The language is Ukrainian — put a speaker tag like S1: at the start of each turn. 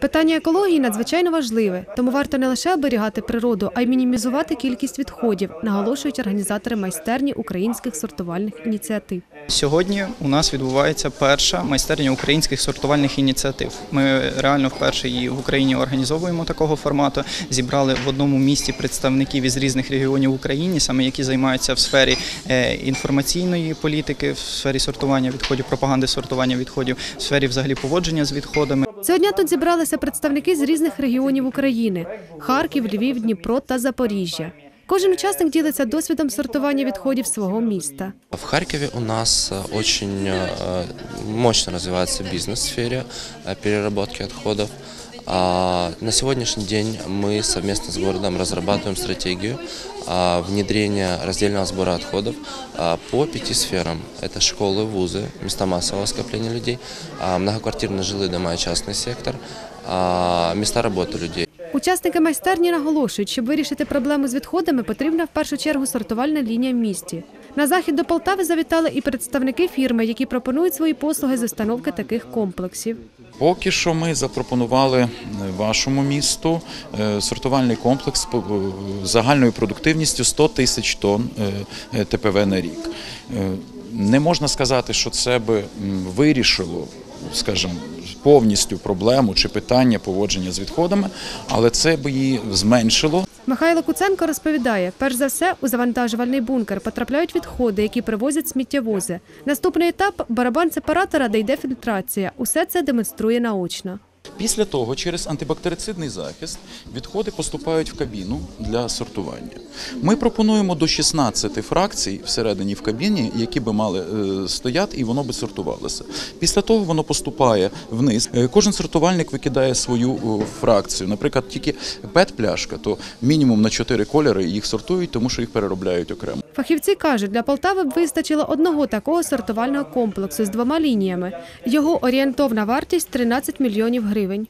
S1: Питання екології надзвичайно важливе, тому варто не лише оберігати природу, а й мінімізувати кількість відходів, наголошують організатори майстерні українських сортувальних ініціатив.
S2: Сьогодні у нас відбувається перша майстерня українських сортувальних ініціатив. Ми реально вперше її в Україні організовуємо такого формату. Зібрали в одному місті представників із різних регіонів України, саме які займаються в сфері е, інформаційної політики, в сфері сортування відходів, пропаганди сортування відходів, в сфері взагалі поводження з відходами.
S1: Цього дня тут зібралися представники з різних регіонів України: Харків, Львів, Дніпро та Запоріжжя. Кожен учасник ділиться досвідом сортування відходів свого міста.
S3: В Харькове у нас э, очень э, мощно развивается бизнес в сфере э, переработки отходов. А На сегодняшний день мы совместно с городом разрабатываем стратегию а, внедрения раздельного сбора отходов а, по пяти сферам. Это школы, вузы, места массового скопления людей, а, многоквартирные жилые дома и частный сектор, а, места работы людей.
S1: Учасники майстерні наголошують, щоб вирішити проблему з відходами, потрібна в першу чергу сортувальна лінія в місті. На захід до Полтави завітали і представники фірми, які пропонують свої послуги з установки таких комплексів.
S4: Поки що ми запропонували е, вашому місту е, сортувальний комплекс е, загальною продуктивністю 100 тисяч тонн ТПВ на рік. Не можна сказати, що це би вирішило, скажімо, повністю проблему чи питання поводження з відходами, але це б її зменшило.
S1: Михайло Куценко розповідає, перш за все, у завантажувальний бункер потрапляють відходи, які привозять сміттєвози. Наступний етап барабан сепаратора, де йде фільтрація. Усе це демонструє наочно.
S4: Після того, через антибактерицидний захист, відходи поступають в кабіну для сортування. Ми пропонуємо до 16 фракцій всередині в кабіні, які би мали е, стояти, і воно би сортувалося. Після того воно поступає вниз. Е, Кожен сортувальник викидає свою фракцію. Наприклад, тільки пет-пляшка, то мінімум на 4 кольори їх сортують, тому що їх переробляють окремо.
S1: Фахівці кажуть, для Полтави б вистачило одного такого сортувального комплексу з двома лініями. Його орієнтовна вартість 13 мільйонів гривень.